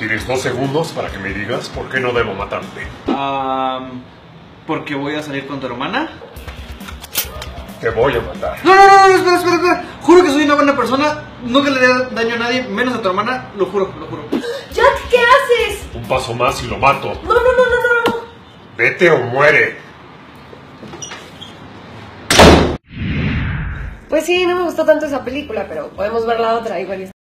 Tienes dos segundos para que me digas por qué no debo matarte. Am, porque voy a salir con tu hermana. Te voy a matar. No, no, no, no, espera, espera, espera. Juro que soy una buena persona. Nunca le haré daño a nadie, menos a tu hermana. Lo juro, lo juro. Jack, ¿qué haces? Un paso más y lo mato. No, no, no, no, no. Vete o muere. Pues sí, no me gustó tanto esa película, pero podemos ver la otra igual.